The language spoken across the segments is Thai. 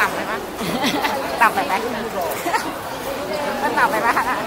ต่ำไปไหมต่ำไปไหมมันต่ำไปไหมคะ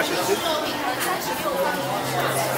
我们一起做品尝十